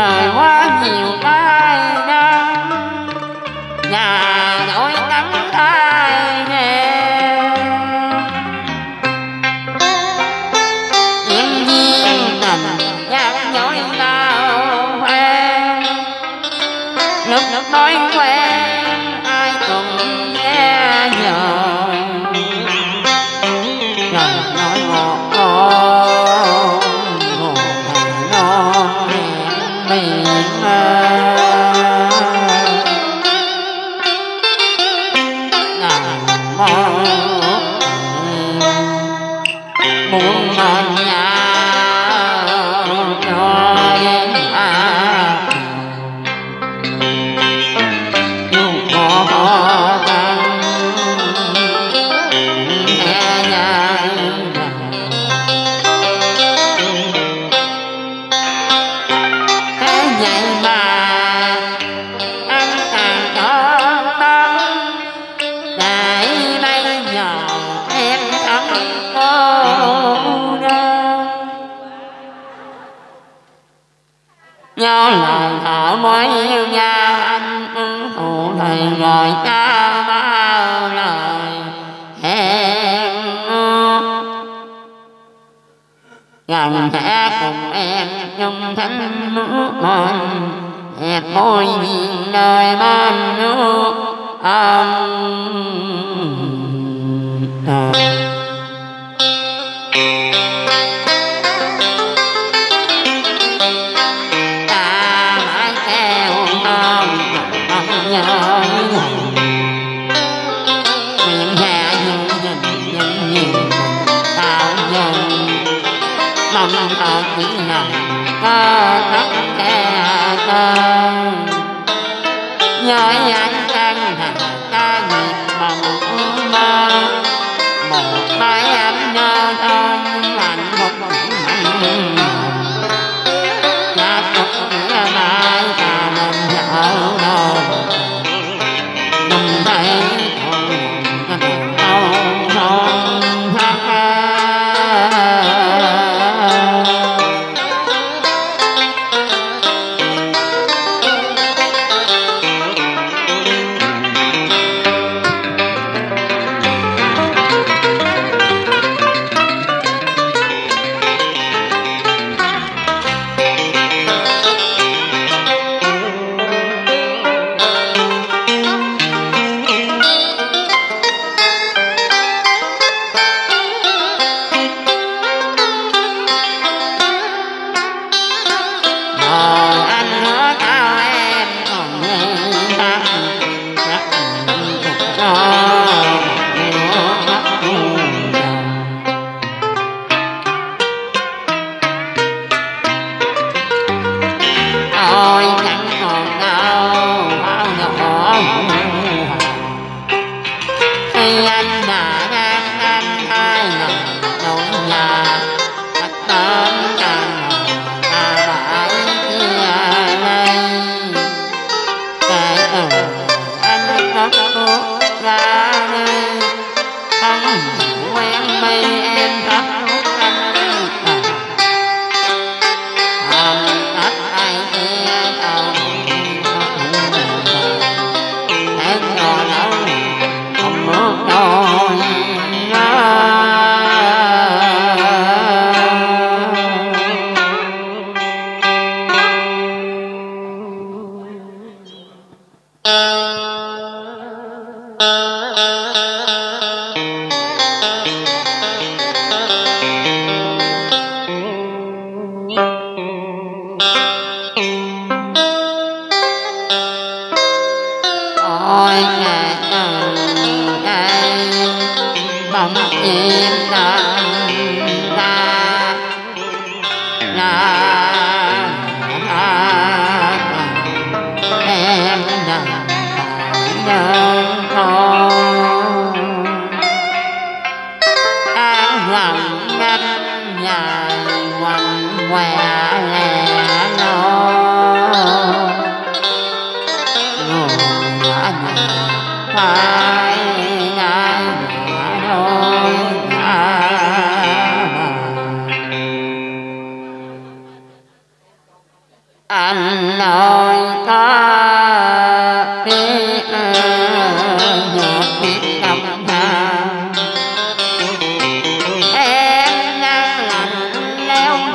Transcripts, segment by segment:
I want you Om lời ta bao lời hẹn. Gần hạ cùng em trong thánh nước mòn Hẹp môi miệng đời ban nước âm. Hãy ca nhịp mộng mơ một mái ánh nơ thơm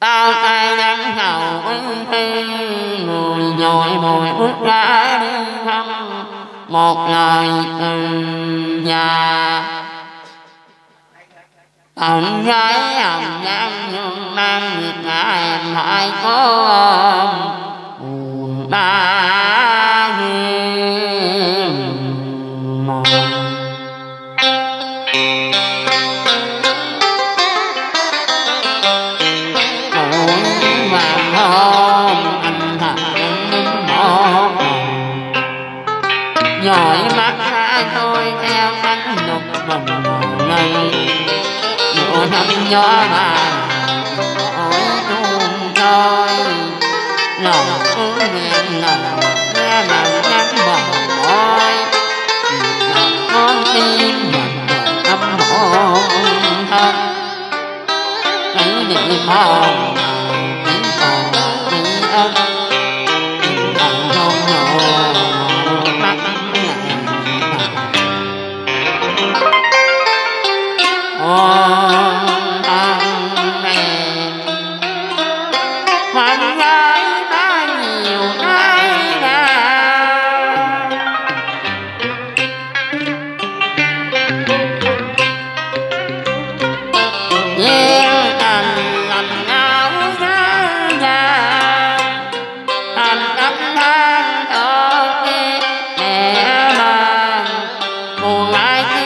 tao ai nắng hào ứng thi người nhồi thăm một ngày từ nhà Ông gái hồng nhan nhưng mang ngại em hại có ba nhỏ như mắt hai thôi, theo mắt nồng mầm ngồi ngay nỗi nhỏ mà ôi tuôn trôi lòng cứ nghẹn lòng nghe lòng mắt mầm môi lòng con tim mầm mầm tâm hồn thân. Cái niềm hồn tiếng còn tiếng âm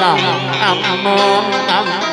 nam nam nam mô nam